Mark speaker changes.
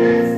Speaker 1: Yes.